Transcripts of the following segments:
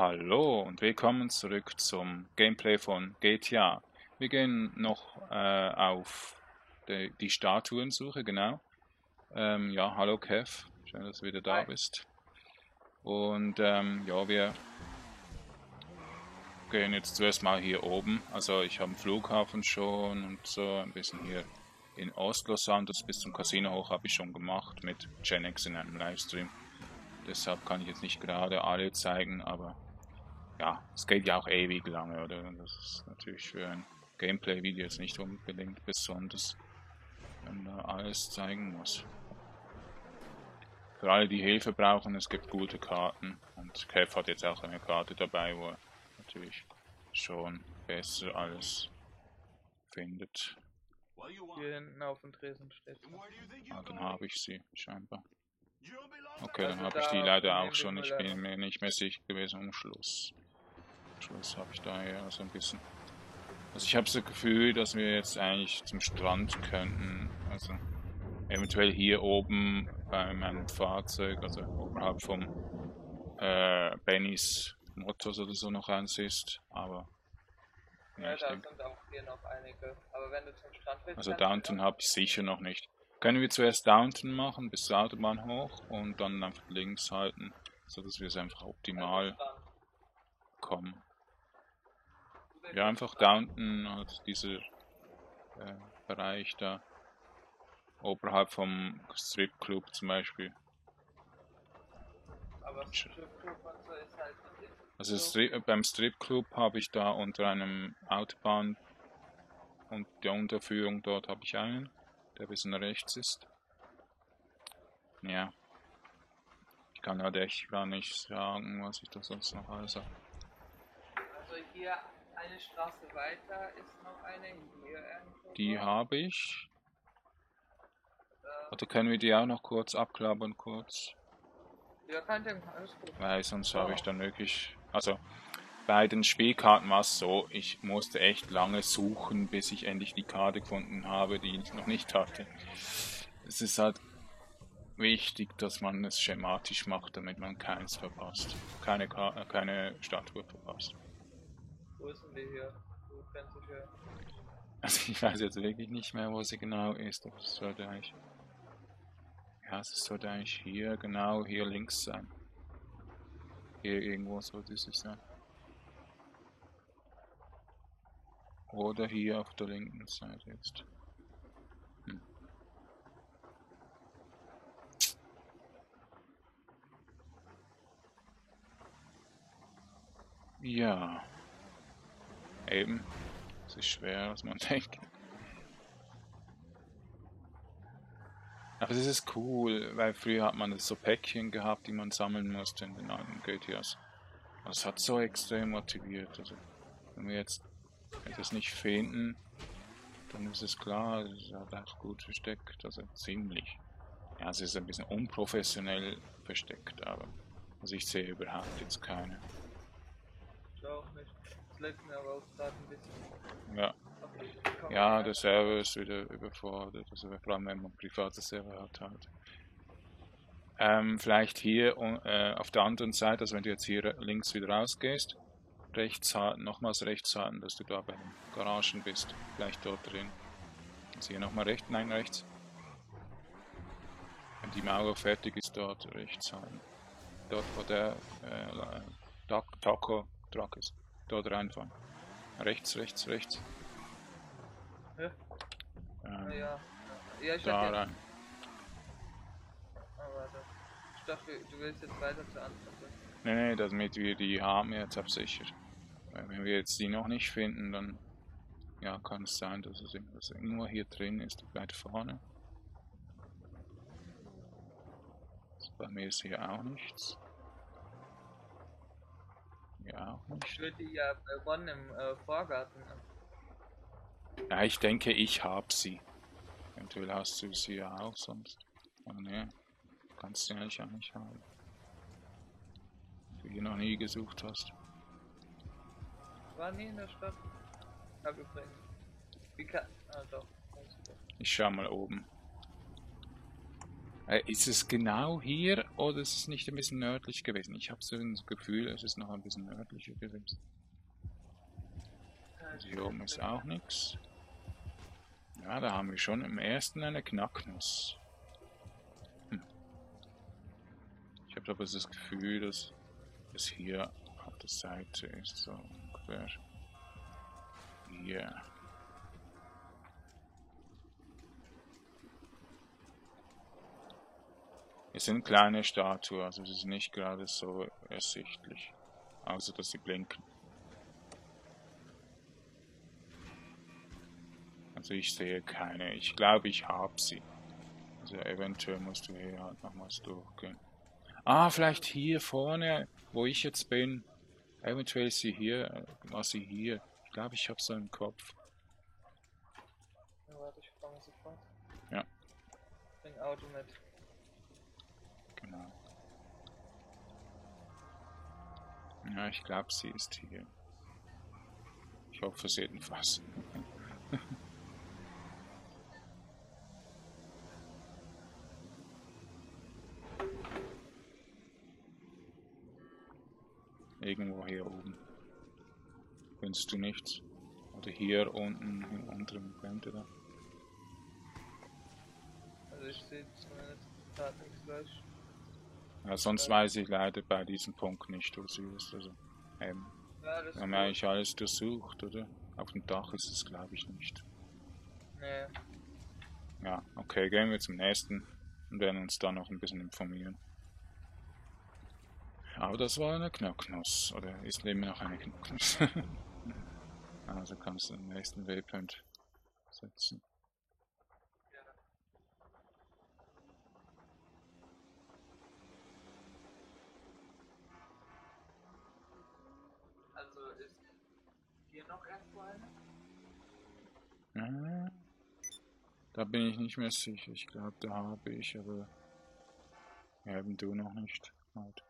Hallo und willkommen zurück zum Gameplay von GTA. Wir gehen noch äh, auf die, die Statuensuche, genau. Ähm, ja, hallo Kev, schön, dass du wieder da Hi. bist. Und ähm, ja, wir gehen jetzt zuerst mal hier oben. Also ich habe einen Flughafen schon und so ein bisschen hier in Ost-Los Santos bis zum Casino hoch habe ich schon gemacht mit Genex in einem Livestream. Deshalb kann ich jetzt nicht gerade alle zeigen, aber ja, es geht ja auch ewig lange, oder? Das ist natürlich für ein Gameplay-Video jetzt nicht unbedingt besonders, wenn man da alles zeigen muss. Für alle, die Hilfe brauchen, es gibt gute Karten und Kev hat jetzt auch eine Karte dabei, wo er natürlich schon besser alles findet. Hier hinten auf dem Tresen steht. Ah, dann habe ich sie scheinbar. Okay, Also dann habe ich da die leider auch schon. Ich bin mir nicht mehr sicher gewesen am Schluss. Schluss habe ich da ja so ein bisschen. Also ich habe das Gefühl, dass wir jetzt eigentlich zum Strand könnten. Also eventuell hier oben bei meinem Fahrzeug, also oberhalb vom äh, Bennys Motors oder so noch eins ist. Aber ja, da denke. sind auch hier noch einige. Aber wenn du zum Strand willst, Also Downton habe ich sicher noch nicht. Können wir zuerst Downton machen, bis zur Autobahn hoch und dann einfach links halten, sodass wir es einfach optimal kommen. Ja, einfach Strand. Downton, halt dieser äh, Bereich da, oberhalb vom Stripclub zum Beispiel. Aber Sch- Stripclub und so ist halt nicht Also so. Stri äh, beim Stripclub habe ich da unter einem Autobahn und der Unterführung dort habe ich einen, der ein bisschen rechts ist. Ja. Ich kann halt echt gar nicht sagen, was ich da sonst noch alles habe. Also hier eine Straße weiter ist noch eine. Hier irgendwo. Die habe ich. Oder können wir die auch noch kurz abklappern, kurz? ja, kein Ding, alles gut. Weil sonst habe ich dann wirklich. Also bei den Spielkarten war es so, ich musste echt lange suchen, bis ich endlich die Karte gefunden habe, die ich noch nicht hatte. Es ist halt wichtig, dass man es schematisch macht, damit man keins verpasst. Keine, Ka äh, keine Statue verpasst. Wo ist denn die hier? Du kennst dich hier. Also ich weiß jetzt wirklich nicht mehr, wo sie genau ist, aber es sollte eigentlich. Ja, es sollte eigentlich hier, genau hier links sein. Hier irgendwo sollte sie sein. Oder hier auf der linken Seite jetzt. Hm. Ja. Eben. Es ist schwer, als man denkt. Aber es ist cool, weil früher hat man so Päckchen gehabt, die man sammeln musste in den alten GTAs. Das hat so extrem motiviert. Also, wenn wir jetzt das nicht finden, dann ist es klar, es halt auch gut versteckt. Also ziemlich. Ja, es ist ein bisschen unprofessionell versteckt, aber also ich sehe überhaupt jetzt keine. Ich auch nicht. Auch gerade ein bisschen. Ja. Ja, der Server ist wieder überfordert, also vor allem wenn man private Server hat halt. Ähm, vielleicht hier äh, auf der anderen Seite, also wenn du jetzt hier links wieder rausgehst, rechts halten, nochmals rechts halten, dass du da bei den Garagen bist, vielleicht dort drin. Also hier nochmal rechts, nein rechts. Wenn die Mauer fertig ist, dort rechts halten. Dort wo der äh, Taco Truck ist, dort reinfahren. Rechts, rechts, rechts. Ja. Ähm, ja. Ja, ich da rein. Ah, warte. Ich dachte, du willst jetzt weiter zur Antwort. Nee, nee, damit wir die haben jetzt absichert. Weil wenn wir jetzt die noch nicht finden, dann ja, kann es sein, dass es irgendwas nur hier drin ist, weit vorne. Also bei mir ist hier auch nichts. Hier auch Ich nicht. würde die ja bei One im äh, Vorgarten. Ja, ich denke, ich habe sie. Eventuell hast du sie ja auch sonst. Aber nee, kannst du eigentlich auch nicht haben. Du hier noch nie gesucht hast. War nie in der Stadt. Hab übrigens. Wie kann. Ah, doch. Ich schau mal oben. Äh, ist es genau hier oder ist es nicht ein bisschen nördlich gewesen? Ich habe so ein Gefühl, es ist noch ein bisschen nördlicher gewesen. Also hier oben ist auch nichts. Ja, da haben wir schon im ersten eine Knacknuss. Hm. Ich habe aber das Gefühl, dass es hier auf der Seite ist, so ungefähr. Hier. Es sind kleine Statuen, also es ist nicht gerade so ersichtlich. Außer dass sie blinken. Also ich sehe keine. Ich glaube, ich habe sie. Also eventuell musst du hier halt nochmals durchgehen. Ah, vielleicht hier vorne, wo ich jetzt bin. Eventuell ist sie hier, war sie hier. Ich glaube, ich habe so einen Kopf. Ja, warte, ich komme sofort. Ja. Bring Auto mit. Genau. Ja, ich glaube, sie ist hier. Ich hoffe es jedenfalls. Irgendwo hier oben. Findest du nichts? Oder hier unten im unteren Blende da? Also ich sehe zumindest gerade nichts gleich. Ja, sonst weiß ich leider bei diesem Punkt nicht, wo sie ist. Also, ähm, Ja, wir haben eigentlich alles durchsucht, oder? Auf dem Dach ist es, glaube ich, nicht. Nee. Ja, okay, gehen wir zum nächsten und werden uns da noch ein bisschen informieren. Aber das war eine Knacknuss, oder ist immer noch eine Knacknuss? also kannst du den nächsten Waypoint setzen. Also ist hier noch irgendwo eine? Ja, da bin ich nicht mehr sicher. Ich glaube, da habe ich, aber ja, eben du noch nicht. Halt.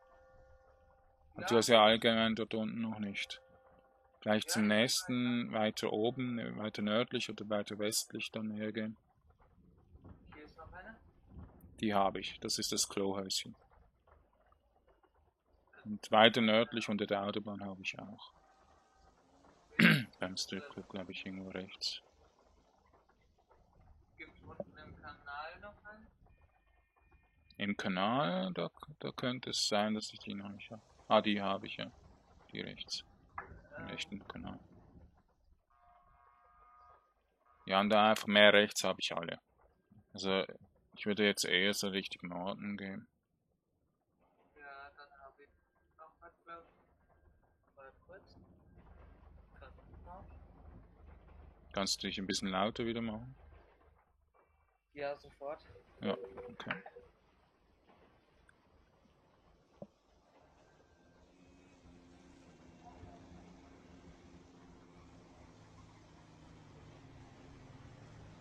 Und Du hast ja allgemein dort unten noch nicht. Vielleicht zum nächsten, weiter oben, äh, weiter nördlich oder weiter westlich dann hergehen. Hier ist noch eine? Die habe ich. Das ist das Klohäuschen. Und weiter nördlich unter der Autobahn habe ich auch. Beim Stripclub, glaube ich, irgendwo rechts. Gibt es unten im Kanal noch eine? Im Kanal, da, da könnte es sein, dass ich die noch nicht habe. Ah, die habe ich ja. Die rechts. Im rechten Kanal. Ja, und da einfach mehr rechts habe ich alle. Also, ich würde jetzt eher so Richtung Norden gehen. Ja, dann habe ich noch was. Mal kurz. Kann ich mal? Kannst du dich ein bisschen lauter wieder machen? Ja, sofort. Ja, okay.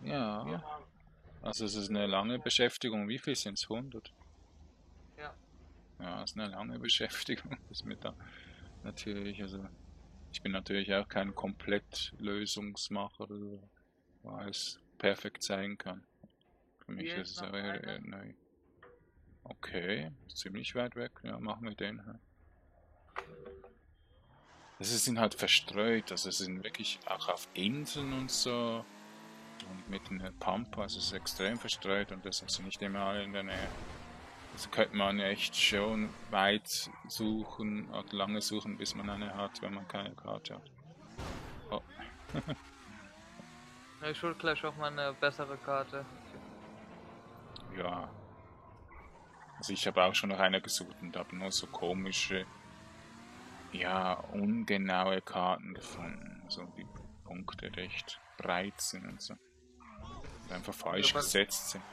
Ja, also es ist eine lange Beschäftigung. Wie viel sind es? 100? Ja. Ja, es ist eine lange Beschäftigung. Das mit da natürlich, also ich bin natürlich auch kein Komplettlösungsmacher, also, wo alles perfekt sein kann. Für mich Hier ist es aber eher, einer. eher neu. Okay, ziemlich weit weg. Ja, machen wir den. halt. Das sind halt verstreut, also es sind wirklich auch auf Inseln und so. Und mit einer Pampa, also es ist extrem verstreut und das sind nicht immer alle in der Nähe. Also könnte man echt schon weit suchen und lange suchen, bis man eine hat, wenn man keine Karte hat. Oh, ich hol gleich auch mal eine bessere Karte. ja. Also ich habe auch schon nach einer gesucht und habe nur so komische, ja, ungenaue Karten gefunden. So die Punkte recht breit sind und so. Einfach falsch aber- gesetzt sind.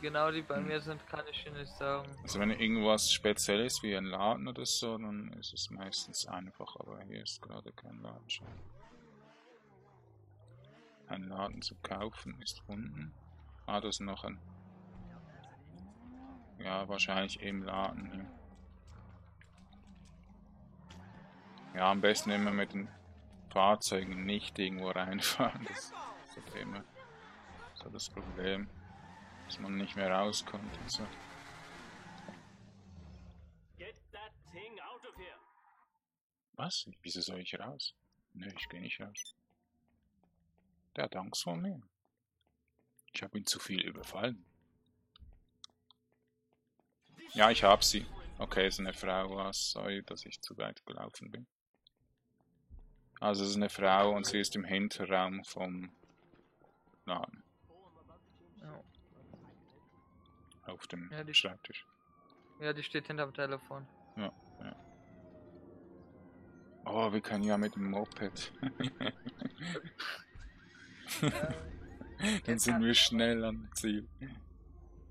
Genau die bei Hm. mir sind, kann ich dir nicht sagen. Also wenn irgendwas Spezielles wie ein Laden oder so, dann ist es meistens einfach, aber hier ist gerade kein Laden. schon. Ein Laden zu kaufen ist unten. Ah, das ist noch ein... Ja, wahrscheinlich im Laden hier. Ja, am besten immer mit den Fahrzeugen nicht irgendwo reinfahren. Das ist immer So das Problem, dass man nicht mehr rauskommt und so. Was? Wieso soll ich raus? Ne, ich gehe nicht raus. Der hat Angst vor mir. Ich habe ihn zu viel überfallen. Ja, ich hab sie. Okay, ist eine Frau was. Sorry, dass ich zu weit gelaufen bin. Also es ist eine Frau und sie ist im Hinterraum vom Laden. Ja. Auf dem Ja, die- Schreibtisch. ja, die steht hinterm Telefon. Oh, wir können ja mit dem Moped. Dann sind wir schnell am Ziel.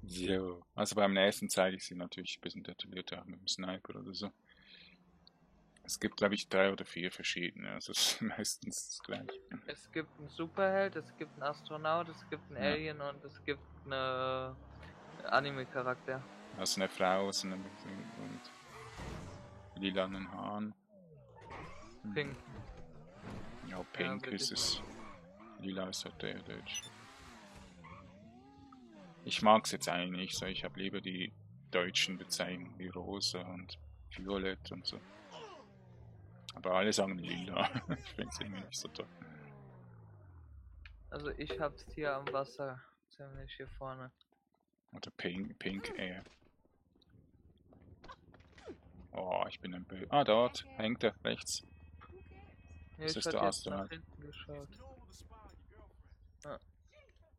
Jo. Also beim nächsten zeige ich sie natürlich ein bisschen detaillierter, auch mit dem Sniper oder so. Es gibt, glaube ich, drei oder vier verschiedene. Also es ist meistens das gleiche. Es gibt einen Superheld, es gibt einen Astronaut, es gibt einen Ja. Alien und es gibt eine Anime-Charakter. Also eine Frau ist eine mit, mit lilanen Haaren. Hm. Pink. Ja, pink würde ist es. Lila ist halt der Deutsch. Ich mag es jetzt eigentlich nicht so. Ich habe lieber die deutschen Bezeichnungen wie rosa und violett und so. Aber alle sagen lila. ich finde es irgendwie nicht so toll. Also ich hab's hier am Wasser, ziemlich hier vorne. Oder pink, pink eher. Oh, ich bin ein Bö. Ah, dort hängt er rechts. Ja, Das ist der Astronaut. geschaut.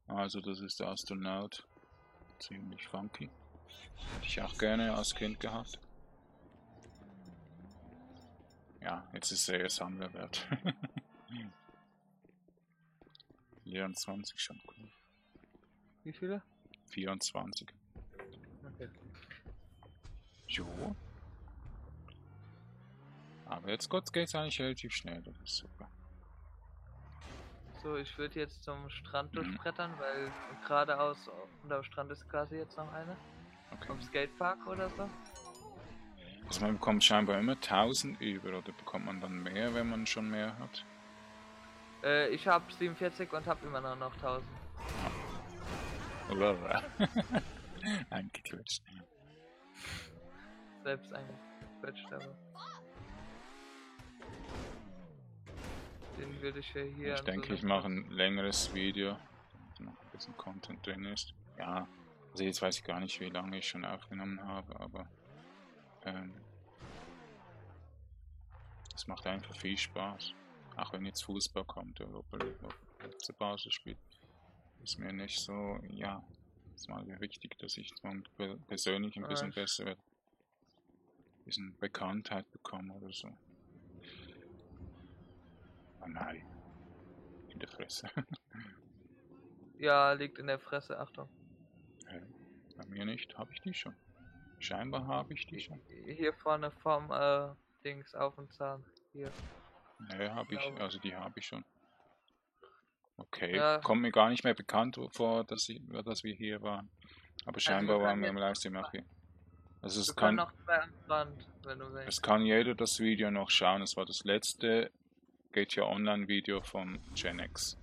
Also, das ist der Astronaut. Ziemlich funky. Hätte ich auch gerne als Kind gehabt. Ja, jetzt ist er Sammlerwert. 24 schon cool. Wie viele? 24. Okay. Jo. Aber jetzt Gott geht's eigentlich relativ schnell, das ist super. So, ich würde jetzt zum Strand Mhm. durchbrettern, weil geradeaus und am Strand ist quasi jetzt noch eine. Okay. Vom Skatepark oder so. Also man bekommt scheinbar immer 1000 über, oder bekommt man dann mehr, wenn man schon mehr hat? Äh, ich hab 47 und hab immer noch noch 1000. Oder? Eingequetscht. Selbst eingequetscht, aber. Den würde ich ja hier. Ich denke, so ich mache ein längeres Video, damit noch ein bisschen Content drin ist. Ja, also jetzt weiß ich gar nicht, wie lange ich schon aufgenommen habe, aber ähm, es macht einfach viel Spaß. Auch wenn jetzt Fußball kommt, Europa letzte Basis spielt, ist mir nicht so, ja, ist mal wichtig, dass ich persönlich ein bisschen ich- besser werde. Ein bisschen Bekanntheit bekomme oder so. Oh nein. In der Fresse. Ja, liegt in der Fresse, Achtung. Bei mir nicht, habe ich die schon. Scheinbar habe ich die schon. Hier vorne vom äh, Dings auf dem Zahn. Hier. Ne, habe ich, Glaube. also die habe ich schon. Okay, Ja. kommt mir gar nicht mehr bekannt vor, dass, ich, dass wir hier waren. Aber scheinbar wir waren wir im Livestream auch hier. Also es kann, willst. es kann jeder das Video noch schauen. Es war das letzte GTA Online Video von Genex.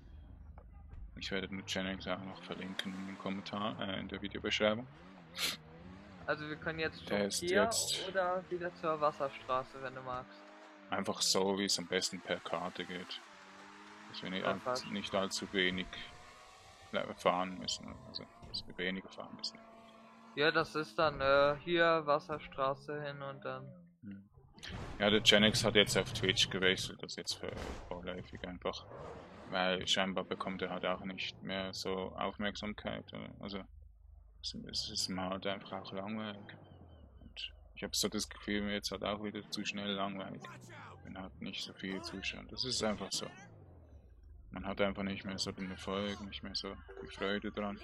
Ich werde den Genex auch noch verlinken in den Kommentar, äh, in der Videobeschreibung. Also wir können jetzt schon ist hier jetzt- oder wieder zur Wasserstraße, wenn du magst. Einfach so, wie es am besten per Karte geht. Dass wir nicht, all, nicht allzu wenig le- fahren müssen. Also, dass wir weniger fahren müssen. Ja, das ist dann äh, hier Wasserstraße hin und dann. Ja, der Genex hat jetzt auf Twitch gewechselt, das jetzt für vorläufig einfach. Weil scheinbar bekommt er halt auch nicht mehr so Aufmerksamkeit. oder- Also, es ist mir halt einfach auch langweilig. Und ich habe so das Gefühl, mir jetzt halt auch wieder zu schnell langweilig. Wenn halt nicht so viele zuschauen. Das ist einfach so. Man hat einfach nicht mehr so den Erfolg, nicht mehr so die Freude dran.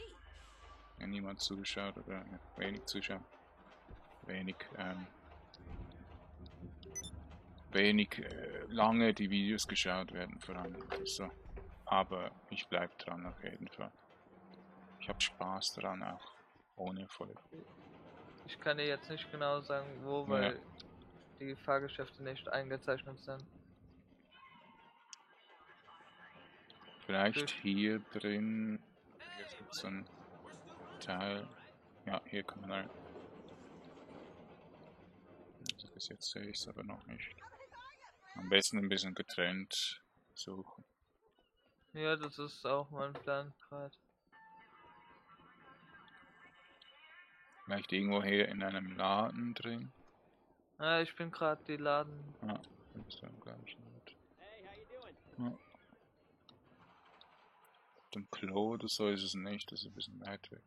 Wenn niemand zuschaut oder wenig zuschaut. Wenig, ähm, wenig äh, lange die Videos geschaut werden, vor allem. So. Aber ich bleibe dran auf jeden Fall. Ich habe Spaß dran auch. Ohne Erfolg. Ich kann dir jetzt nicht genau sagen, wo, weil die Fahrgeschäfte nicht eingezeichnet sind. Vielleicht Durch- hier drin. Jetzt gibt es so ein Teil. Ja, hier kann man rein. Also bis jetzt sehe ich es aber noch nicht. Am besten ein bisschen getrennt suchen. Ja, das ist auch mein Plan gerade. Vielleicht irgendwo hier in einem Laden drin. Ah, ich bin gerade die Laden. Ja, du bist am gleichen Ort. Hey, how you doing? Ja. Auf dem Klo oder so ist es nicht, das ist ein bisschen weit weg.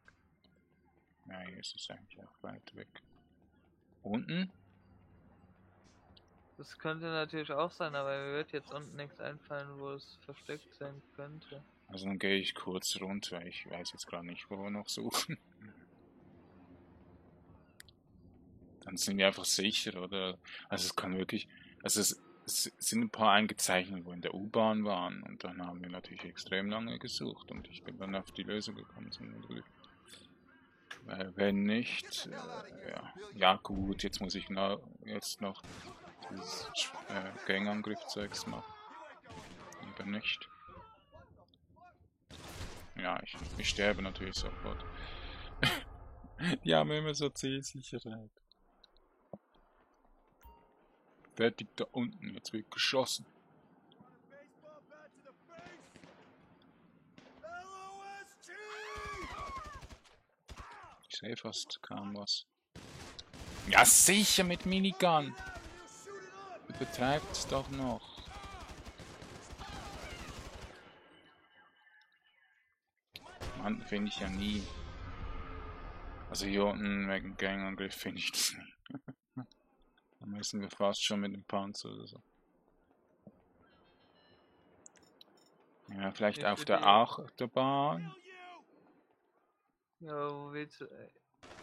Ja, hier ist es eigentlich auch weit weg. Unten? Das könnte natürlich auch sein, aber mir wird jetzt unten nichts einfallen, wo es versteckt sein könnte. Also dann gehe ich kurz runter, weil ich weiß jetzt gerade nicht, wo wir noch suchen. Dann sind wir einfach sicher, oder? Also es kann wirklich, also es, es sind ein paar eingezeichnet, wo in der U-Bahn waren und dann haben wir natürlich extrem lange gesucht und ich bin dann auf die Lösung gekommen zum Glück. Weil wenn nicht, äh, ja, ja gut, jetzt muss ich noch, jetzt noch dieses äh, Gangangriff-Zeugs machen. Lieber nicht. Ja, ich, ich sterbe natürlich sofort. Die haben immer so Zielsicherheit. Fertig da unten, jetzt wird geschossen. Ich sehe fast kaum was. Ja, sicher mit Minigun. Übertreibt es doch noch. Mann, finde ich ja nie. Also hier unten wegen Gangangriff finde ich das nie. müssen wir fast schon mit dem Panzer oder so. Ja, vielleicht Ich auf der Achterbahn. Ja, wo willst du. ey,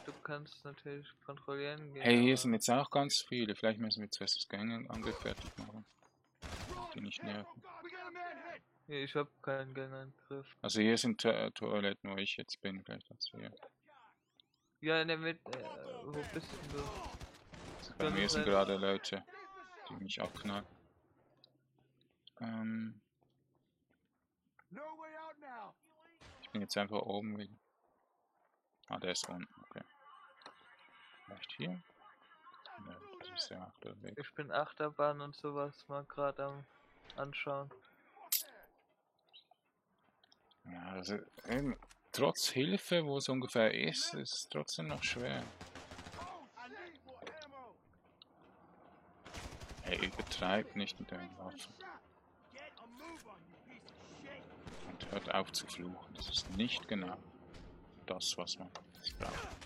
Du kannst natürlich kontrollieren gehen. Hey, hier sind jetzt auch ganz viele. Vielleicht müssen wir zuerst das Gangangriff fertig machen. Die nicht nerven. Ja, ich hab keinen Gangangriff. Also hier sind to Toiletten, wo ich jetzt bin. Vielleicht das hier. Ja, in der Mitte. Äh, wo bist denn du? Bei mir sind sein. gerade Leute, die mich abknallen. Ähm, ich bin jetzt einfach oben. Ah, der ist unten, okay. Vielleicht hier? Ja, das ist ja auch der Weg. Ich bin Achterbahn und sowas mal gerade am anschauen. Ja, also eben, trotz Hilfe, wo es ungefähr ist, ist es trotzdem noch schwer. Hey, übertreibt nicht mit den Waffen. Und hört auf zu fluchen. Das ist nicht genau das, was man braucht.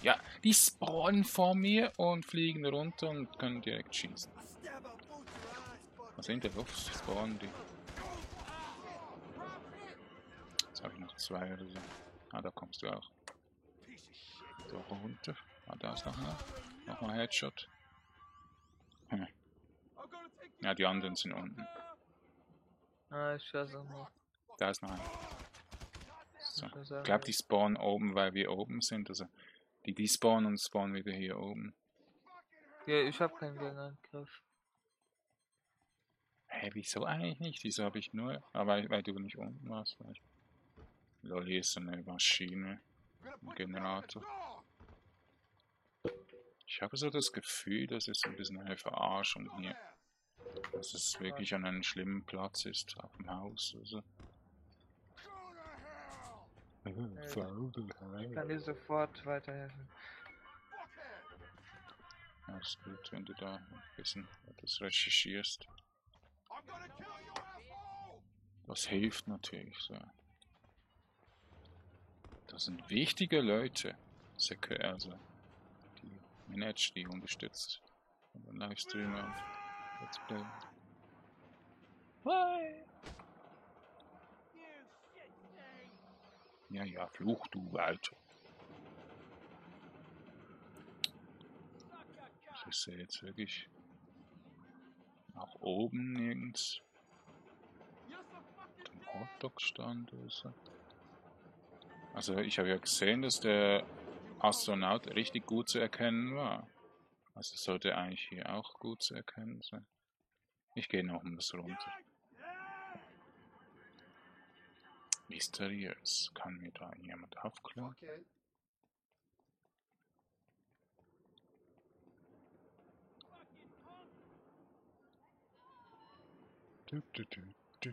Ja, die spawnen vor mir und fliegen runter und können direkt schießen. Also in der Luft spawnen die. Jetzt habe ich noch zwei oder so. Ah, da kommst du auch. So runter. Ah, da ist noch mal. Nochmal Headshot. Hm. Ja, die anderen sind unten. Ah, ich weiß auch noch. Da ist noch einer. So. Ich glaube, die spawnen oben, weil wir oben sind. Also, die, die spawnen und spawnen wieder hier oben. Ja, ich hab keinen Gangangriff. Hä, wieso eigentlich nicht? Wieso habe ich nur. Ah, weil, weil du nicht unten warst, vielleicht. Lol, hier ist so eine Maschine. Ein Generator. Ich habe so das Gefühl, das ist ein bisschen eine Verarschung hier. Dass es wirklich an einem schlimmen Platz ist, auf dem Haus. Also. Ich kann dir sofort weiterhelfen. Ja, ist gut, wenn du da ein bisschen das recherchierst. Das hilft natürlich so. Das sind wichtige Leute. Also, die managt, die unterstützt. Und den Livestreamer Let's Play. Hi! Ja, ja, fluch du weiter. Ich sehe jetzt wirklich nach oben nirgends. Ein Hotdog-Stand oder so. Also ich habe ja gesehen, dass der Astronaut richtig gut zu erkennen war. Also sollte eigentlich hier auch gut zu erkennen sein. Ich gehe noch mal runter. Mysteriös. Kann mir da jemand aufklären? Okay. Du, du, du, du.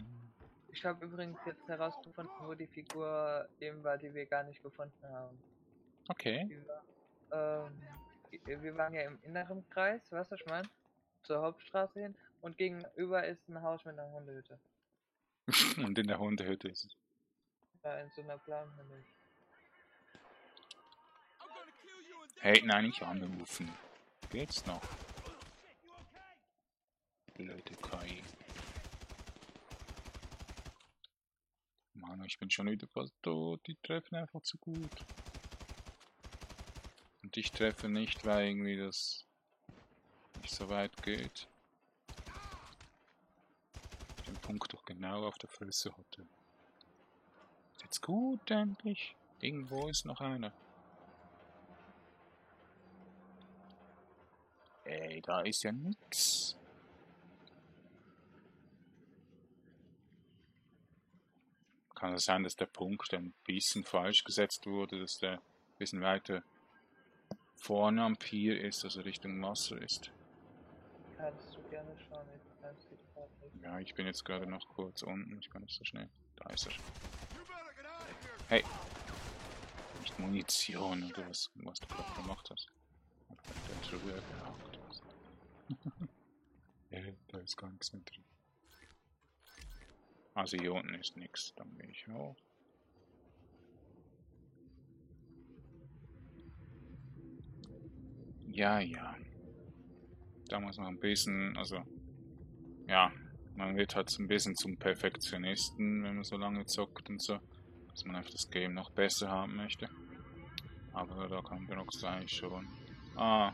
Ich habe übrigens jetzt herausgefunden, wo die Figur eben war, die wir gar nicht gefunden haben. Okay. Die war, ähm, wir waren ja im inneren Kreis, weißt du, was ich meine? Zur Hauptstraße hin. Und gegenüber ist ein Haus mit einer Hundehütte. Und in der Hundehütte ist es. Da in so einer blauen Hundehütte. Hey, nein, nicht anrufen. Geht's noch? Blöde KI. Mann, ich bin schon wieder fast tot. Die treffen einfach zu gut. Und ich treffe nicht, weil irgendwie das nicht so weit geht. Den Punkt doch genau auf der Fresse hatte. Ist jetzt gut, endlich. Irgendwo ist noch einer. Ey, da ist ja nix. Kann es sein, dass der Punkt ein bisschen falsch gesetzt wurde, dass der ein bisschen weiter vorne am Pier ist, also Richtung Wasser ist? Kannst du gerne schauen, ich kann es gerade nicht. Ja, ich bin jetzt gerade noch kurz unten, ich kann nicht so schnell. Da ist er. Hey! Nicht Munition oder was, was du gerade gemacht hast. Der Truhe gehakt hast. ja, da ist gar nichts mehr drin. Also hier unten ist nichts, dann gehe ich hoch. Ja, ja. Da muss man ein bisschen, also, ja, man wird halt so ein bisschen zum Perfektionisten, wenn man so lange zockt und so, dass man einfach das Game noch besser haben möchte. Aber da kann genug sein schon. Ah?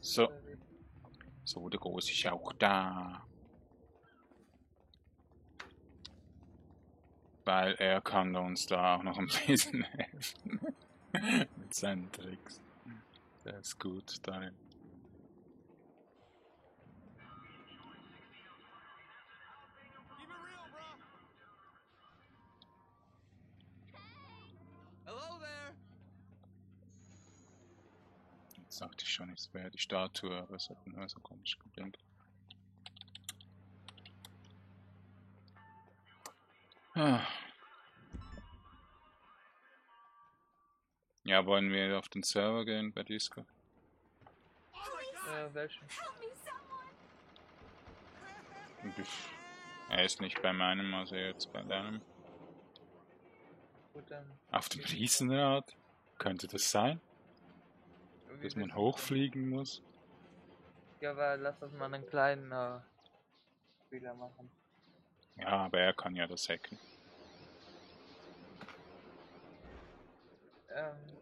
So. so, der Große ist auch da. Weil er kann uns da auch noch ein bisschen helfen. Mit seinen Tricks. Der ist gut there. Jetzt sagte ich schon, es wäre die Statue, aber es hat nur so komisch geblinkt. Ah. Ja, wollen wir auf den Server gehen bei Disco? Äh, welchen? Er ist nicht bei meinem, also jetzt bei deinem. Gut, dann. Auf dem Riesenrad? Könnte das sein, dass man hochfliegen muss? Ja, aber lass uns mal einen kleinen äh, Spieler machen. Ja, aber er kann ja das hacken. Ähm,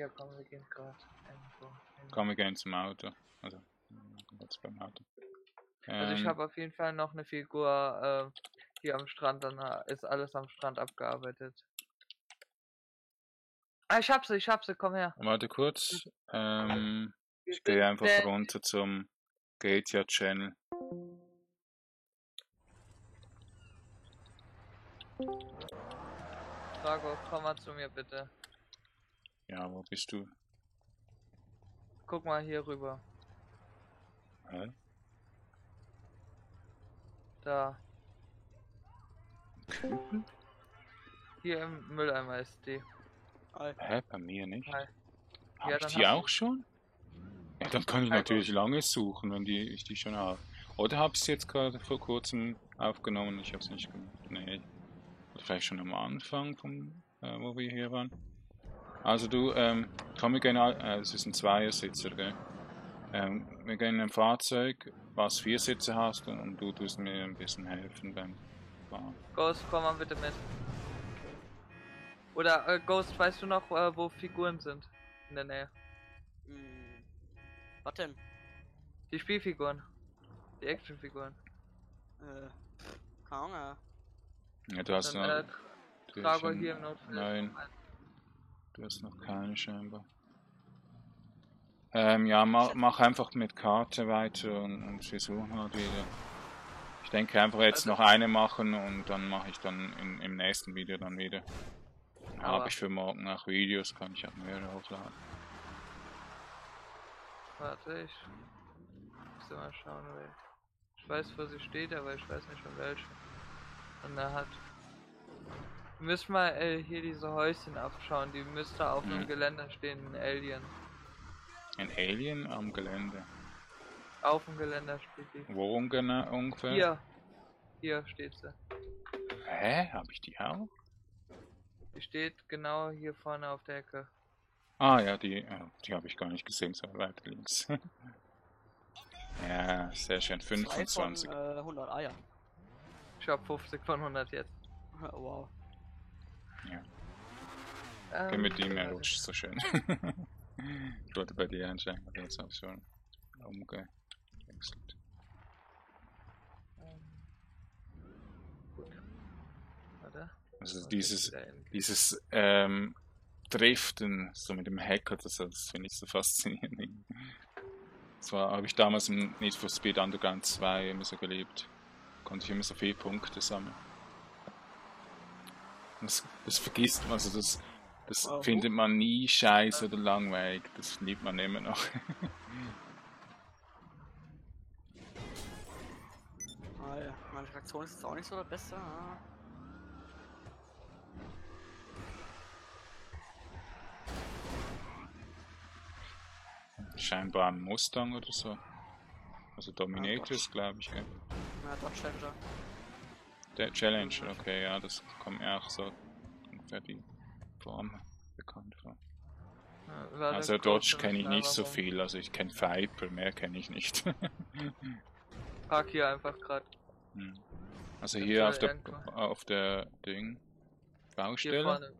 ja, komm, wir gehen gerade irgendwo. hin. Komm, wir gehen zum Auto. Also, jetzt beim Auto. Also ich Ähm, habe auf jeden Fall noch eine Figur äh, hier am Strand, dann äh, ist alles am Strand abgearbeitet. Ah, ich hab sie, ich hab sie, komm her. Warte kurz. Ähm, ich gehe einfach der- runter zum Gatia Channel. Drago, komm mal zu mir bitte. Ja, wo bist du? Guck mal hier rüber. Hä? Da. Hier im Mülleimer ist die. Hä, bei mir nicht. Hi. Hab Ja, ich dann die auch schon? Ja, dann kann ich natürlich lange suchen, wenn die, ich die schon habe. Oder habe ich es jetzt gerade vor kurzem aufgenommen ich habe es nicht gemacht? Nee. Oder vielleicht schon am Anfang, vom, äh, wo wir hier waren. Also du, ähm, komm, wir gehen, äh, es ist ein Zweiersitzer, gell? Ähm, wir gehen in ein Fahrzeug, was vier Sitze hast und, und du tust mir ein bisschen helfen beim Fahren. Ghost, komm mal bitte mit. Oder äh, Ghost, weißt du noch, äh, wo Figuren sind? In der Nähe. Hm. Was denn? Die Spielfiguren. Die Actionfiguren. Äh, keine Ahnung. Ja, du hast Dann, noch, äh, schon- hier im Notfall. Nein. Du hast noch keine scheinbar. Ähm, ja, mach, mach einfach mit Karte weiter und, und wir suchen halt wieder. Ich denke einfach jetzt noch eine machen und dann mache ich dann in, im nächsten Video dann wieder. Dann habe ich für morgen auch Videos, kann ich auch mehrere hochladen. Warte, ich muss mal schauen, wel- ich weiß, wo sie steht, aber ich weiß nicht, von welchem. Und er hat. Wir müssen mal äh, hier diese Häuschen abschauen, die müsste auf Mhm. einem Geländer stehen, ein Alien. Ein Alien am Gelände. Auf dem Geländer steht die. Wo ungena- ungefähr? Hier. Hier steht sie. Hä? Habe ich die auch? Die steht genau hier vorne auf der Ecke. Ah ja, die, ja, die habe ich gar nicht gesehen, so weit links. ja, sehr schön. Zwei von, 25. äh, 100 Eier. Ich hab 50 von 100 jetzt. wow. Geh mit Ähm, ihm, er warte. rutscht so schön. ich wollte bei dir einsteigen, aber jetzt habe ich schon umgewechselt. Ähm. Also dieses, dieses ähm, Driften, so mit dem Hacker, das, das finde ich so faszinierend. Zwar habe ich damals im Need for Speed Underground 2 immer so geliebt. Konnte ich immer so viele Punkte sammeln. Das, das vergisst man, also das, das Warum? findet man nie scheiße oder langweilig. Das liebt man immer noch. Ah, ja. Meine Reaktion ist jetzt auch nicht so der beste. Ah. Scheinbar ein Mustang oder so. Also Dominators, glaube ich. Ja. Dodge Challenger. Der Challenger, okay, ja, das kommt mir auch so ungefähr die Form bekannt vor. Ja, Also Dodge kenne ich nicht so viel, also ich kenne Viper, mehr kenne ich nicht. Park hier einfach gerade. Hm. also hier auf der irgendwo? auf der Ding Hier Baustelle. vorne.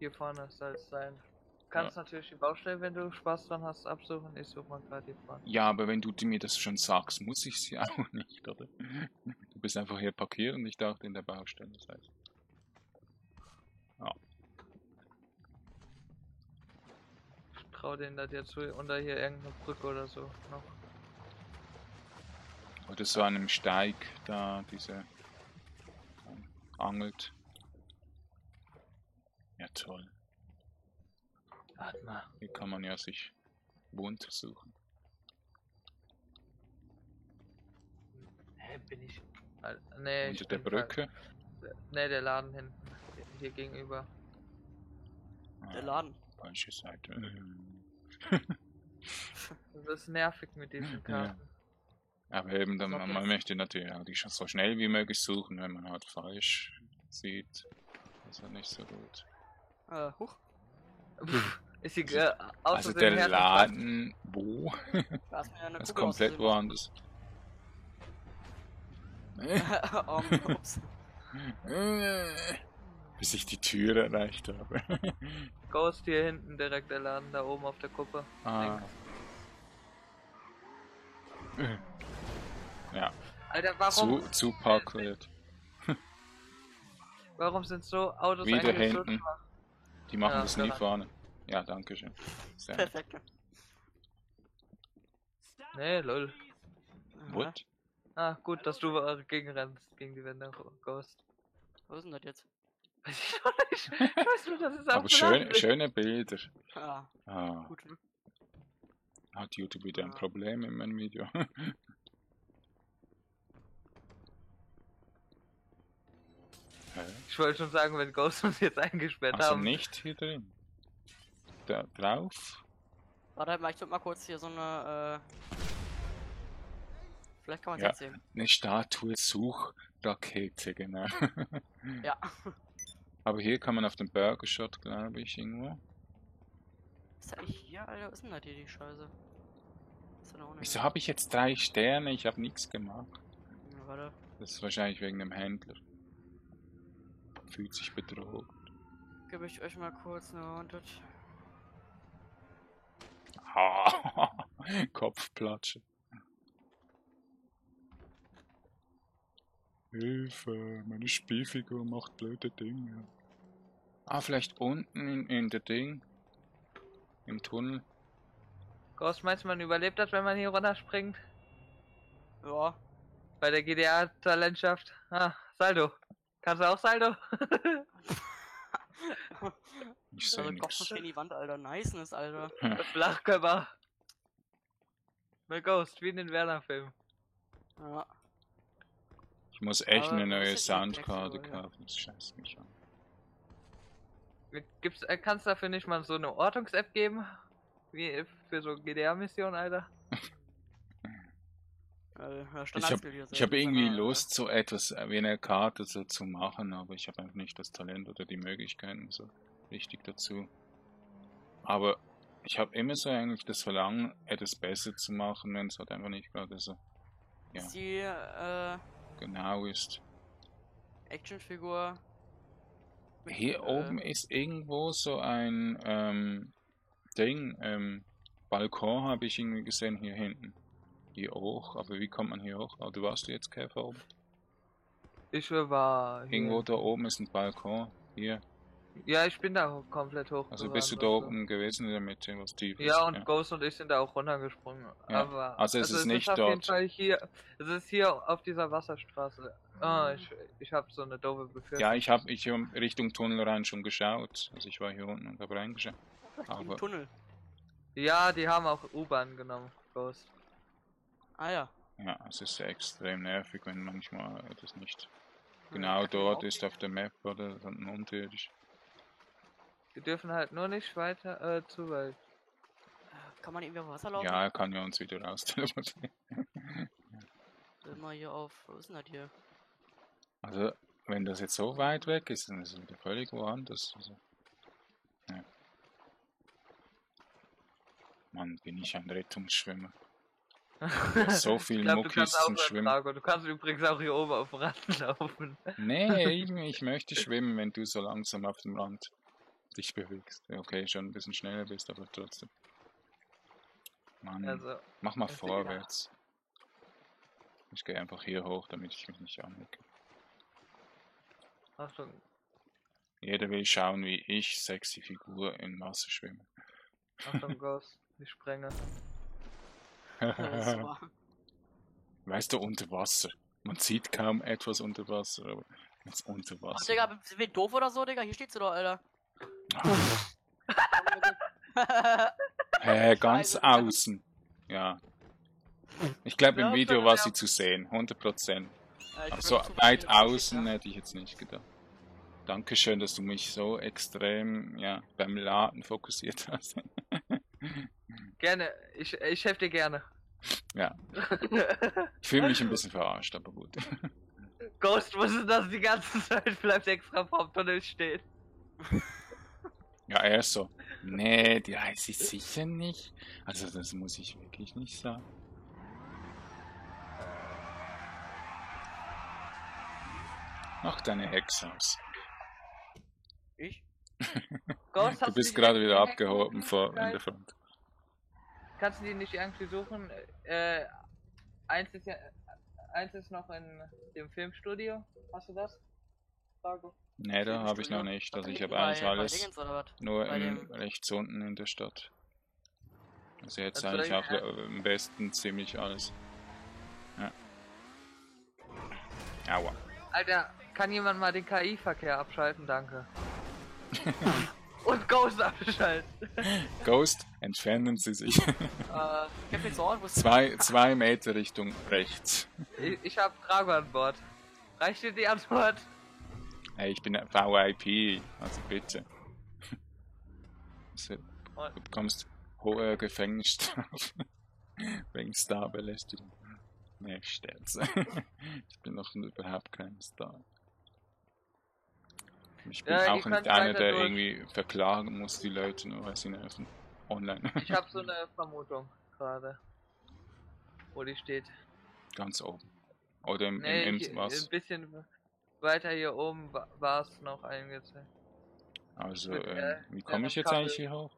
Hier vorne soll es sein. Du kannst natürlich die Baustelle, wenn du Spaß dran hast, absuchen. Ich suche mal gerade hier vorne. Ja, aber wenn du mir das schon sagst, muss ich sie auch nicht, oder? Du bist einfach hier parkiert und ich dachte in der Baustelle. Das heißt. Ich trau denen das jetzt unter hier irgendeine Brücke oder so noch. Oder so an einem Steig da diese ähm, angelt. Ja toll. Warte mal. Hier kann man ja sich Wund suchen. Hä, bin ich. Nee, ich Unter der bin fa- Brücke. Nee, der Laden hinten. Hier gegenüber. Der Ah, Laden. falsche Seite. Das ist nervig mit diesen Karten. Aber eben, dann, man, man möchte natürlich auch die schon so schnell wie möglich suchen, wenn man halt falsch sieht. Das ist halt nicht so gut. Äh, huch. Ist die äh, aus Also Versehen der? Laden, wo? Da ist mir eine Das ist komplett woanders. um, ups. Bis ich die Tür erreicht habe. Ghost hier hinten direkt der Laden da oben auf der Kuppe. ah. Ja, Alter, warum, zu, zu parkwirt. warum sind so Autos Wieder hinten. Die machen Ja, das nie daran. vorne. Ja, danke schön. Sehr. Perfekt. Nee, lol. What? Ah, gut, dass du gegenrennst gegen die Wände, Ghost. Wo ist denn das jetzt? Weiß ich nicht. Weißt du, das ist auch Aber schön, belanglich. schöne Bilder. Ah, Ah, gut. hat YouTube wieder ein Ah. Problem in meinem Video. Hä? Ich wollte schon sagen, wenn Ghost uns jetzt eingesperrt Also haben. nicht hier drin. Da drauf. Warte mal, ich drück mal kurz hier so eine, äh... Vielleicht kann man es Ja. jetzt sehen. Eine Statue Suchrakete, genau. Ja. Aber hier kann man auf den Burger Shot, glaube ich, irgendwo. Ist das nicht hier, Alter? Was ist denn das hier, die Scheiße? Ist da. Wieso habe ich jetzt drei Sterne? Ich habe nichts gemacht. Ja, warte. Das ist wahrscheinlich wegen dem Händler. Fühlt sich bedroht. Gebe ich euch mal kurz eine. Ha, Kopfplatsche. Hilfe, meine Spielfigur macht blöde Dinge. Ah, vielleicht unten in, in der Ding. Im Tunnel. Ghost, meinst du, man überlebt das, wenn man hier runterspringt? Ja. Bei der GDA-Talentschaft. Ah, Saldo. Kannst du auch Saldo? Ich sehe Also Kopf nichts. in die Wand, Alter. Niceness, Alter. Flachkörper. Bei Ghost, wie in den Werner-Filmen. Ja. Ich muss echt Aber eine neue ja Soundkarte kaufen. Das scheißt mich an. Gibt's, äh, kannst dafür nicht mal so eine Ortungs-App geben? Wie für so GDA-Missionen, Alter? Äh, ja, Ich habe hab irgendwie äh, Lust, so etwas wie eine Karte so zu machen, aber ich habe einfach nicht das Talent oder die Möglichkeiten so richtig dazu. Aber ich habe immer so eigentlich das Verlangen, etwas besser zu machen, wenn es halt einfach nicht gerade so ja. Ist die äh, genau ist. Actionfigur. Hier äh, oben ist irgendwo so ein ähm, Ding, ähm, Balkon habe ich irgendwie gesehen hier hinten. Hier hoch, aber wie kommt man hier hoch? Oh, du warst jetzt Käfer oben? Ich war. hier. Irgendwo da oben ist ein Balkon. Hier. Ja, ich bin da komplett hoch. Also bist du da oben gewesen in der Mitte, was tief ist? Ja, und Ghost und ich sind da auch runtergesprungen. Ja, Aber also es ist nicht auf jeden dort. Fall hier. Es ist hier auf dieser Wasserstraße. Ah, ich, ich habe so eine doofe Befürchtung. Ja, ich habe ich hab Richtung Tunnel rein schon geschaut. Also ich war hier unten und habe reingeschaut. Aber Tunnel. Ja, die haben auch U-Bahn genommen, Ghost. Ah ja. ja, es ist extrem nervig, wenn manchmal das nicht Ja, genau dort ist auf der Map oder dann unterirdisch. Die dürfen halt nur nicht weiter äh, zu weit. Kann man irgendwie auf Wasser laufen? Ja, er kann ja uns wieder raus teleportieren. Mal hier auf. Wo ist denn das hier? Also, wenn das jetzt so weit weg ist, dann ist es wieder völlig woanders. Also, ja. Mann, bin ich ein Rettungsschwimmer. So viel ich glaub, Muckis kannst auch zum Schwimmen. Drago. Du kannst übrigens auch hier oben auf dem Rand laufen. Nee, eben, ich möchte schwimmen, wenn du so langsam auf dem Rand dich bewegst. Okay, schon ein bisschen schneller bist, aber trotzdem. Mann, Also, mach mal vorwärts. Ich gehe einfach hier hoch, damit ich mich nicht anhecke. Achtung. Jeder will schauen, wie ich, sexy Figur, im Wasser schwimme. Achtung, Ghost. Ich sprenge. Weißt du, unter Wasser. Man sieht kaum etwas unter Wasser, aber jetzt unter Ach, Wasser. Digga, sind wir doof oder so, Digga? Hier steht sie doch, Alter. Hä, ganz außen. Ja. Ich glaube, im Video war sie zu sehen, 100%. Ja, ich Aber so weit außen hätte ich jetzt nicht gedacht. Dankeschön, dass du mich so extrem ja, beim Laden fokussiert hast. Gerne. Ich, ich helfe dir gerne. Ja. Ich fühle mich ein bisschen verarscht, aber gut. Ghost wusste das die ganze Zeit. Bleibt extra vorm Tunnel stehen. Ja, er ist so. Nee, die heißt ich sicher nicht. Also das muss ich wirklich nicht sagen. Mach deine Hex aus. Ich? Ghost, Du bist gerade wieder abgehoben vor in der Front. Kannst du die nicht irgendwie suchen? Äh, eins ist ja, eins ist noch in dem Filmstudio. Hast du das? Drago? Nee, da habe ich noch nicht. Also ich habe eigentlich alles nur dem- rechts unten in der Stadt. Also jetzt Also eigentlich ich- auch äh, im Westen ziemlich alles. Ja. Aua. Alter, kann jemand mal den KI-Verkehr abschalten? Danke. Und Ghost abschalten. Ghost, entfernen Sie sich. äh, zwei, zwei Meter Richtung rechts. ich ich habe Drago an Bord. Reicht dir die Antwort? Hey, ich bin VIP, also bitte. Also, du bekommst hohe Gefängnisstrafe wegen Starbelästigung. Nee, ich stell's. ich bin noch überhaupt kein Star. Ich bin Ja, auch nicht einer, der durch. irgendwie verklagen muss die Leute, nur weil sie nerven. Online. Ich habe so eine Vermutung gerade. Wo die steht. Ganz oben. Oder im, Nee, im, im was? ein bisschen weiter hier oben war es noch eingezeigt. Also, mit, ähm, äh, wie ja, komme ich jetzt Kabel. eigentlich hier hoch?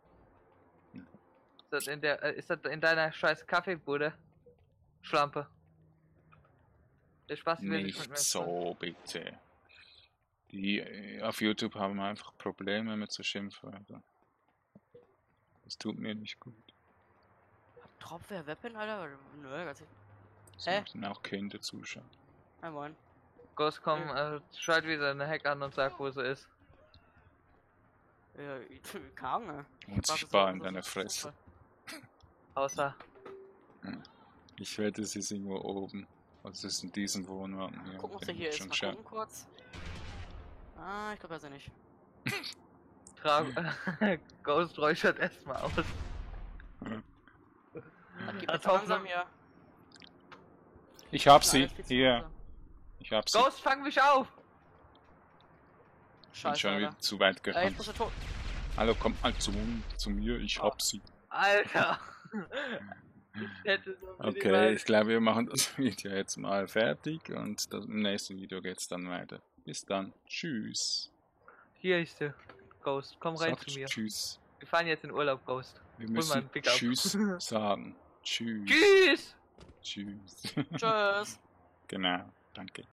Ist das in, der, äh, ist das in deiner scheiß Kaffeebude? Schlampe. Der Spaß will nicht Nicht so, bitte. Die äh, auf YouTube haben einfach Probleme mit so Schimpfwörtern. Das tut mir nicht gut. Tropfwehr Weapon, Alter? Nö, ganz Das Hä? möchten auch Kinder zuschauen. Hi, moin. Ghost, komm, äh, schalt wieder eine Hack an und sag, wo sie ist. Ja, ich- keine Ahnung. Ich grad in deiner Fresse. Außer, Ich wette, sie ist irgendwo oben. Also es ist in diesem Wohnwagen hier. Gucken, Den der hier ist. schon Mal geschaut. gucken kurz. Ah, ich glaube, er ist nicht. Tra Ghost räuchert erstmal aus. Dann gib mir langsam hier. Ich hab sie. Hier. Ich hab sie. Ghost, fang mich auf! Bin Scheiße, schon wieder zu weit gerannt. tot. Hallo, komm mal zu, zu mir. Ich hab sie. Alter! ich hätte so Okay, ich glaube, wir machen das Video jetzt mal fertig und das, im nächsten Video geht's dann weiter. Bis dann. Tschüss. Hier ist der Ghost, komm rein Sagt zu mir. Tschüss. Wir fahren jetzt in Urlaub, Ghost. Wir müssen. Tschüss sagen. Tschüss. Tschüss! Tschüss. Tschüss. genau. Danke.